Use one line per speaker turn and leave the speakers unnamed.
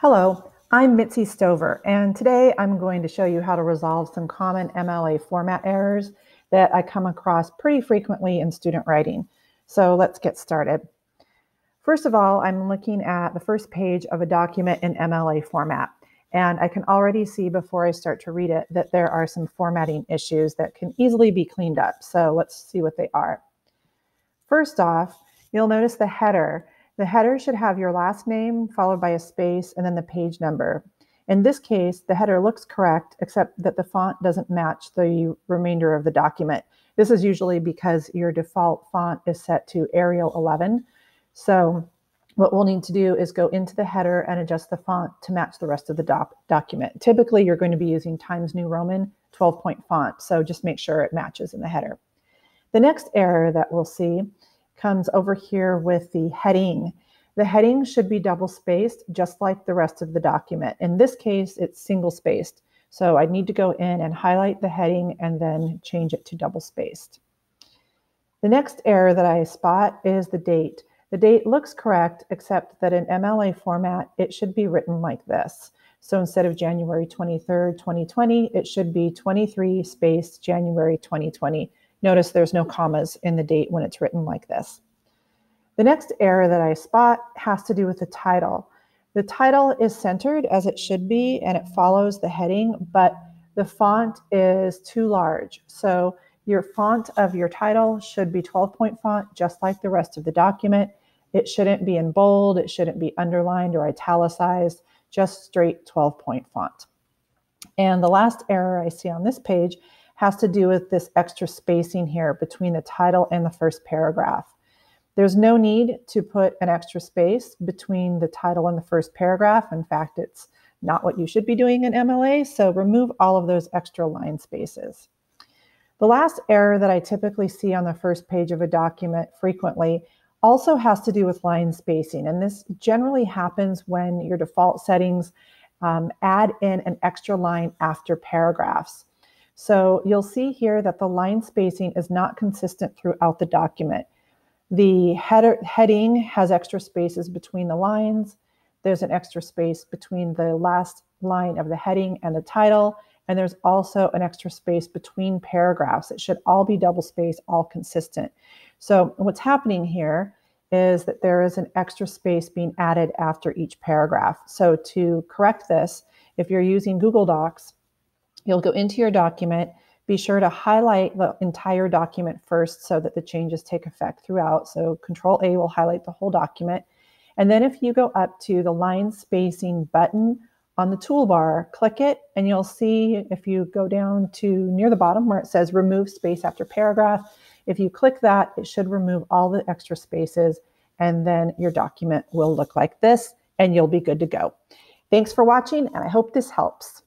Hello, I'm Mitzi Stover, and today I'm going to show you how to resolve some common MLA format errors that I come across pretty frequently in student writing. So let's get started. First of all, I'm looking at the first page of a document in MLA format, and I can already see before I start to read it that there are some formatting issues that can easily be cleaned up. So let's see what they are. First off, you'll notice the header the header should have your last name followed by a space and then the page number. In this case, the header looks correct, except that the font doesn't match the remainder of the document. This is usually because your default font is set to Arial 11. So what we'll need to do is go into the header and adjust the font to match the rest of the doc document. Typically, you're going to be using Times New Roman 12 point font, so just make sure it matches in the header. The next error that we'll see comes over here with the heading. The heading should be double spaced, just like the rest of the document. In this case, it's single spaced. So I need to go in and highlight the heading and then change it to double spaced. The next error that I spot is the date. The date looks correct, except that in MLA format, it should be written like this. So instead of January 23rd, 2020, it should be 23 space January 2020. Notice there's no commas in the date when it's written like this. The next error that I spot has to do with the title. The title is centered as it should be and it follows the heading, but the font is too large. So your font of your title should be 12 point font, just like the rest of the document. It shouldn't be in bold, it shouldn't be underlined or italicized, just straight 12 point font. And the last error I see on this page has to do with this extra spacing here between the title and the first paragraph. There's no need to put an extra space between the title and the first paragraph. In fact, it's not what you should be doing in MLA, so remove all of those extra line spaces. The last error that I typically see on the first page of a document frequently also has to do with line spacing. And this generally happens when your default settings um, add in an extra line after paragraphs. So you'll see here that the line spacing is not consistent throughout the document. The header, heading has extra spaces between the lines. There's an extra space between the last line of the heading and the title. And there's also an extra space between paragraphs. It should all be double spaced, all consistent. So what's happening here is that there is an extra space being added after each paragraph. So to correct this, if you're using Google Docs, You'll go into your document. Be sure to highlight the entire document first so that the changes take effect throughout. So Control A will highlight the whole document. And then if you go up to the line spacing button on the toolbar, click it, and you'll see if you go down to near the bottom where it says remove space after paragraph, if you click that, it should remove all the extra spaces, and then your document will look like this, and you'll be good to go. Thanks for watching, and I hope this helps.